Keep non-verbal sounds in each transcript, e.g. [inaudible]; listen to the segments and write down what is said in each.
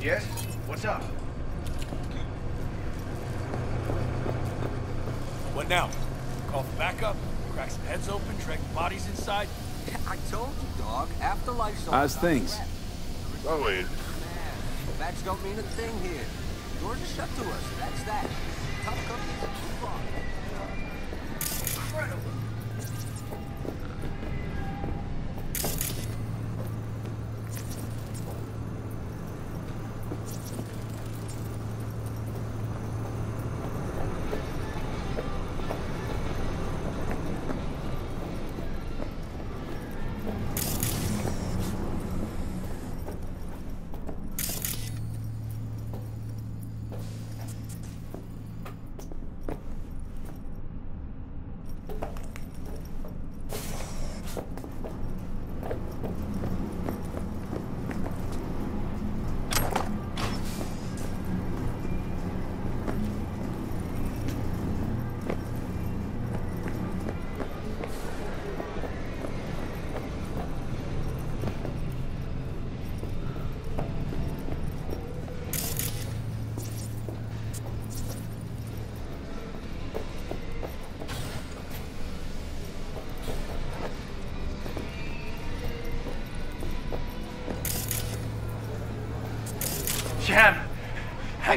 Yes? What's up? What now? Call for backup? Crack some heads open, drag bodies inside? I told you, dog. Afterlife's all How's about things? threat. Going. Oh, Man, facts don't mean a thing here. Doors are shut to us. That's that. Tough cookies. Move on. Incredible!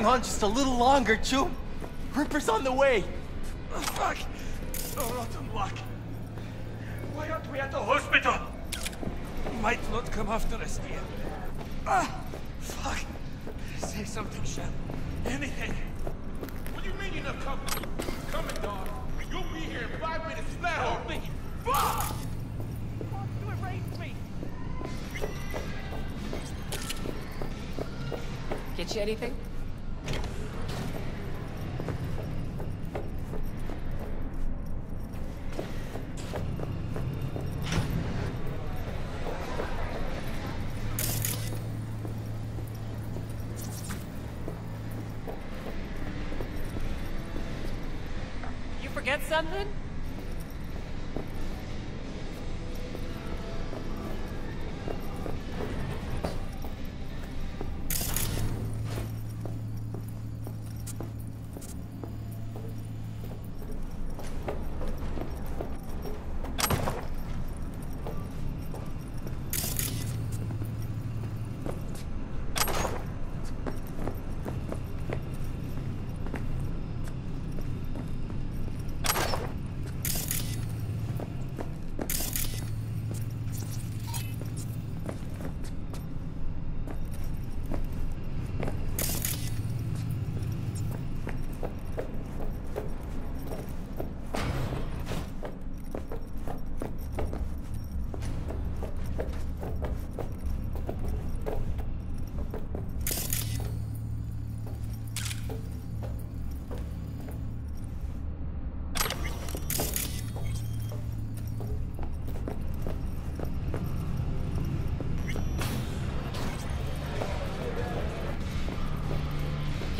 Hang on just a little longer, Chu. Ripper's on the way. Oh, fuck! Oh, rotten luck. Why aren't we at the hospital? Might not come after us, dear. Ah! Fuck! Say something, Shem. Anything. What do you mean you're not coming? Coming, dog. You'll be here in five minutes flat. Help me! Fuck! Get you anything? You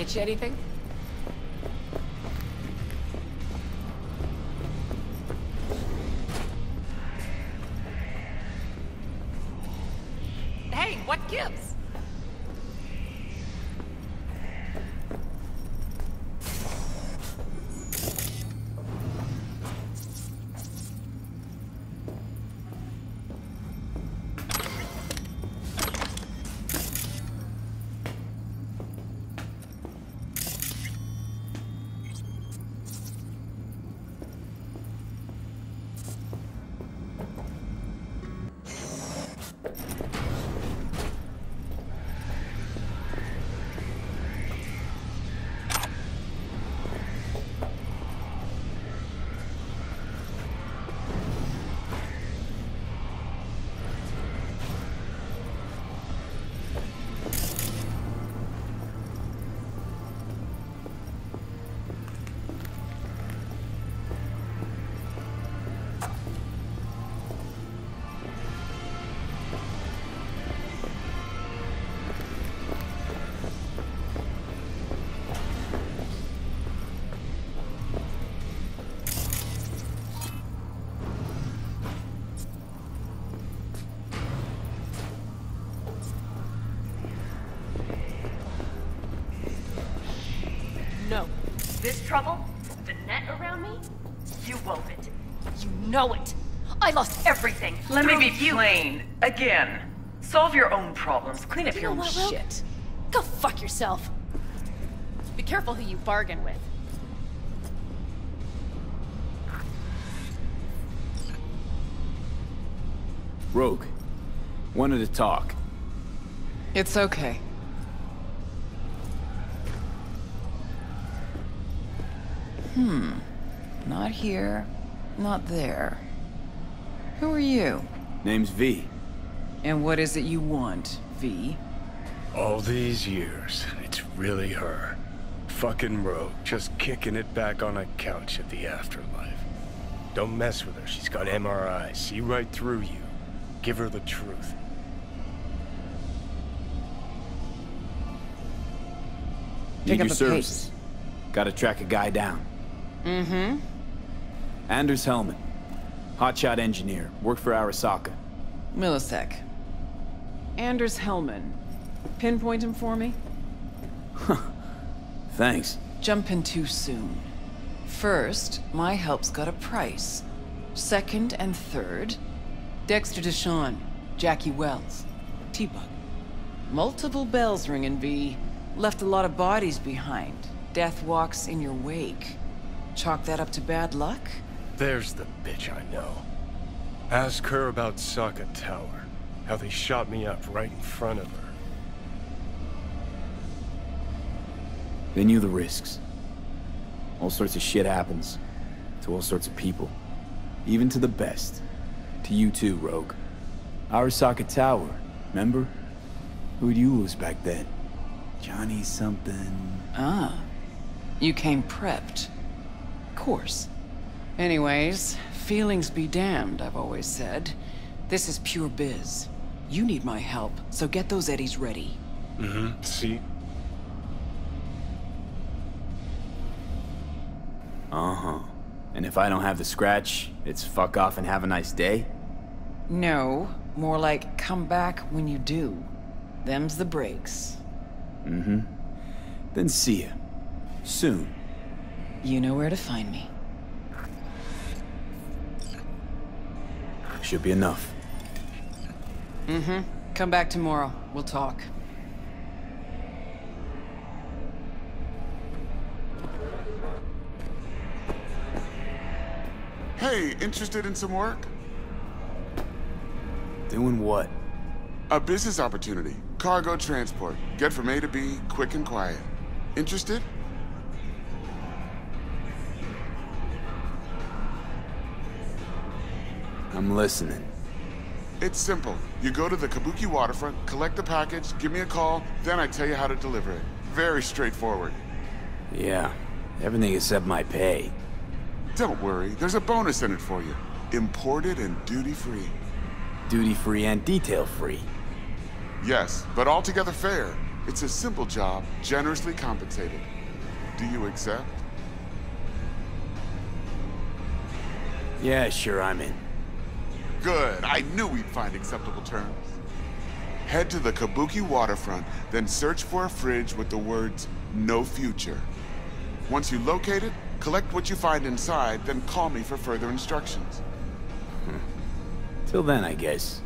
Get you anything? Net around me? You wove it. You know it. I lost everything. Let me be you. plain. Again. Solve your own problems. Clean up You your own what, shit. Go fuck yourself. Be careful who you bargain with. Rogue. Wanted to talk. It's okay. Hmm. Not here. Not there. Who are you? Name's V. And what is it you want, V? All these years, it's really her. Fucking Rogue, just kicking it back on a couch at the afterlife. Don't mess with her, she's got MRI, see right through you. Give her the truth. Pick Need up your the services. Gotta track a guy down. Mm-hmm. Anders Hellman. Hotshot engineer. Worked for Arasaka. Millisec. Anders Hellman. Pinpoint him for me? Thanks. Jumping too soon. First, my help's got a price. Second and third, Dexter Deshawn, Jackie Welles, T-Bug. Multiple bells ringing, V. Left a lot of bodies behind. Death walks in your wake. Chalk that up to bad luck? There's the bitch I know. Ask her about Sokka Tower. How they shot me up right in front of her. They knew the risks. All sorts of shit happens. To all sorts of people. Even to the best. To you too, Rogue. Arasaka Tower, remember? Who'd you lose back then? Johnny something... Ah. You came prepped. Of course. Anyways, feelings be damned, I've always said. This is pure biz. You need my help, so get those eddies ready. Mm-hmm. See? Uh-huh. And if I don't have the scratch, it's fuck off and have a nice day? No, more like come back when you do. Them's the breaks. Mm-hmm. Then see ya. Soon. You know where to find me. Should be enough. Mm-hmm. Come back tomorrow. We'll talk. Hey, interested in some work? Doing what? A business opportunity. Cargo transport. Get from A to B, quick and quiet. Interested? I'm listening. It's simple. You go to the Kabuki waterfront, collect the package, give me a call, then I tell you how to deliver it. Very straightforward. Yeah. Everything except my pay. Don't worry, there's a bonus in it for you. Imported and duty-free. Duty-free and detail-free. Yes, but altogether fair. It's a simple job, generously compensated. Do you accept? Yeah, sure, I'm in. Good. I knew we'd find acceptable terms. Head to the Kabuki waterfront, then search for a fridge with the words, no future. Once you locate it, collect what you find inside, then call me for further instructions. Hmm. Till then, I guess.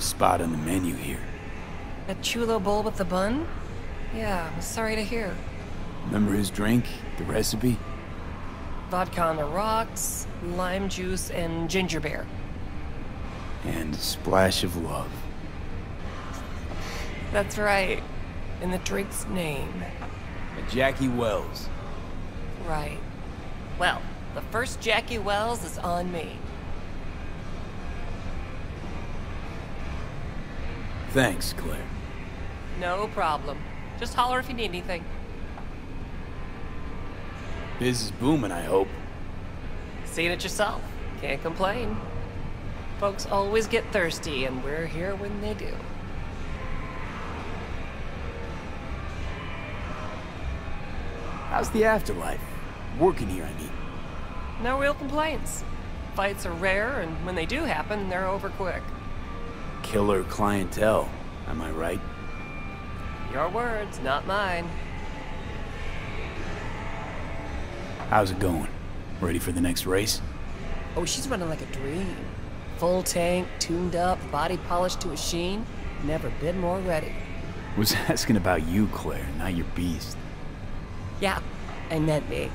Spot on the menu here. A chulo bowl with the bun? Yeah, I'm sorry to hear. Remember his drink? The recipe? Vodka on the rocks, lime juice, and ginger beer. And a splash of love. That's right. In the drink's name. A Jackie Welles. Right. Well, the first Jackie Welles is on me. Thanks, Claire. No problem. Just holler if you need anything. Biz is booming, I hope. Seen it yourself. Can't complain. Folks always get thirsty, and we're here when they do. How's the afterlife? Working here, I mean. No real complaints. Fights are rare, and when they do happen, they're over quick. Killer clientele, am I right? Your words, not mine. How's it going? Ready for the next race? Oh, she's running like a dream. Full tank, tuned up, body polished to a sheen. Never been more ready. Was [laughs] asking about you, Claire, not your beast. Yeah, I meant me.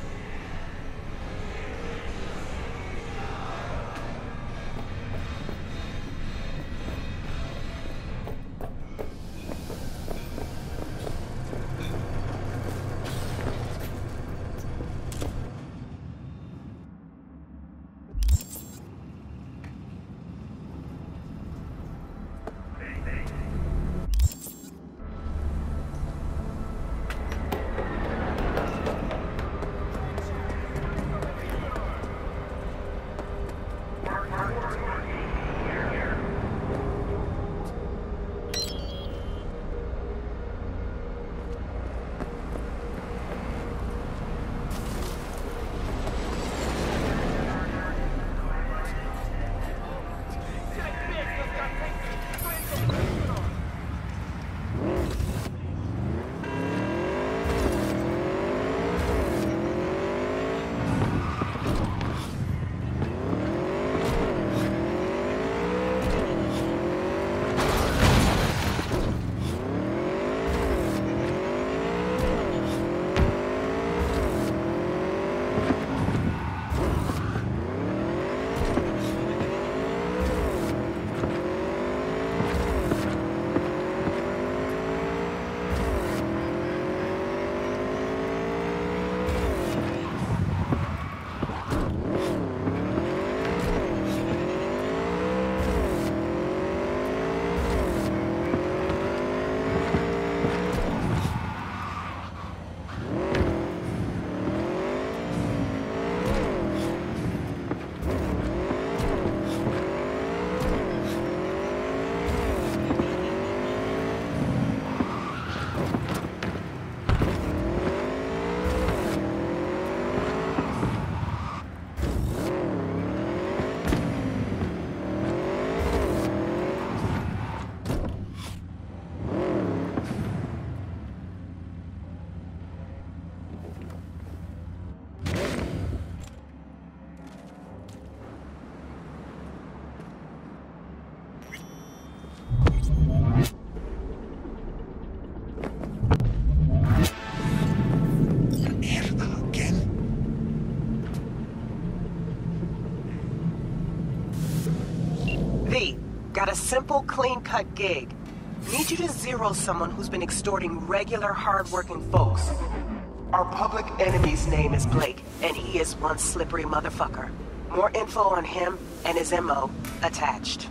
Simple, clean-cut gig. Need you to zero someone who's been extorting regular, hard-working folks. Our public enemy's name is Blake, and he is one slippery motherfucker. More info on him and his MO attached.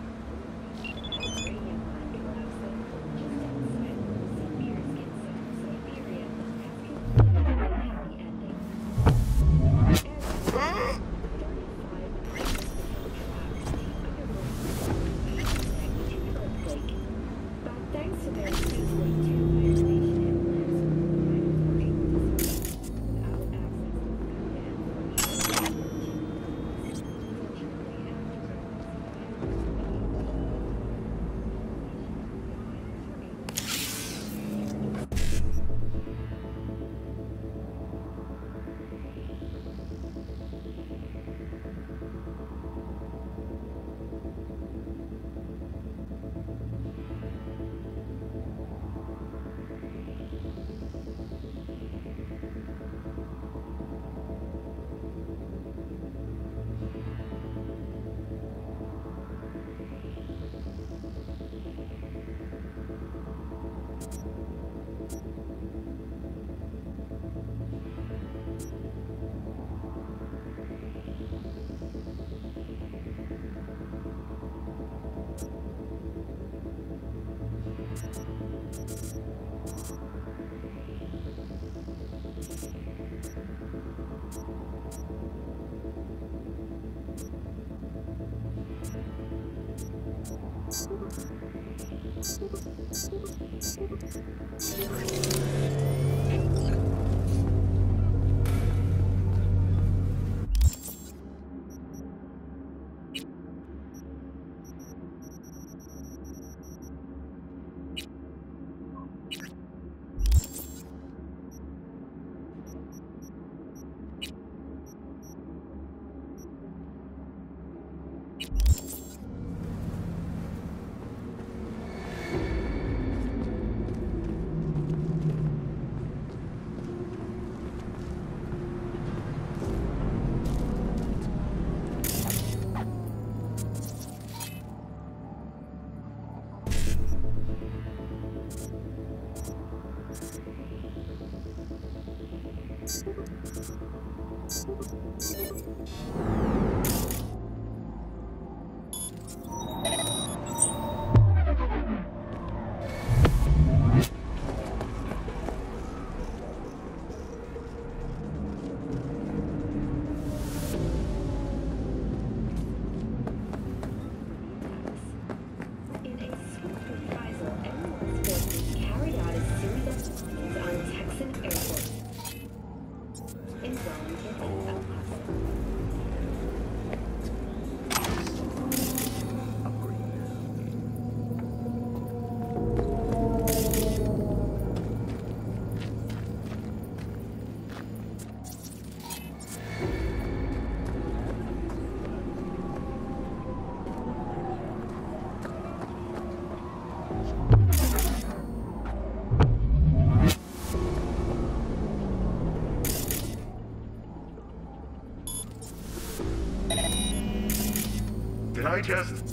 Just...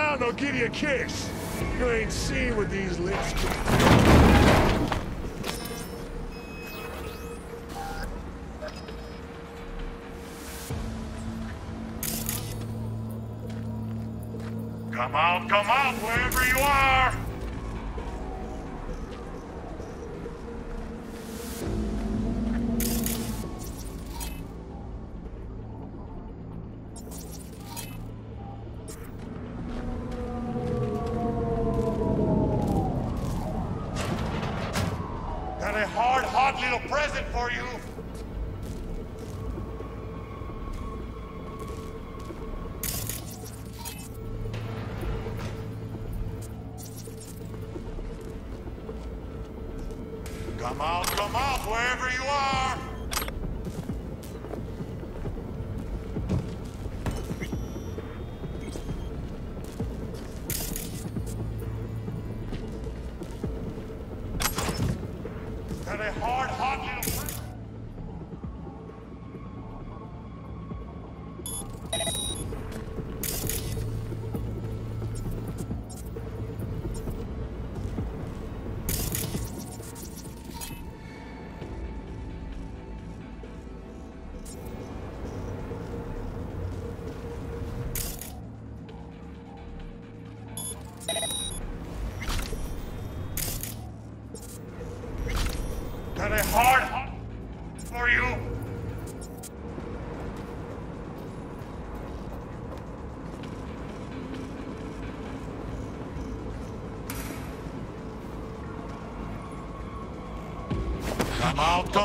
I'll give you a kiss. You ain't seen what these lips can do. Come out, come out, wherever you are.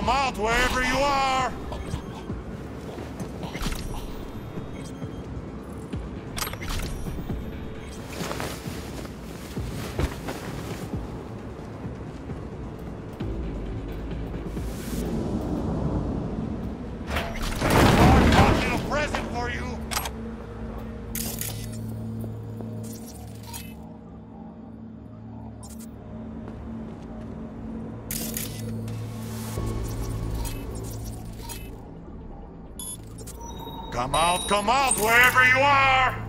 Out, wherever you are. Come out, come out, wherever you are!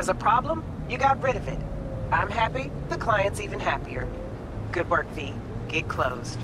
Is a problem, you got rid of it. I'm happy, the client's even happier. Good work, V. Get closed.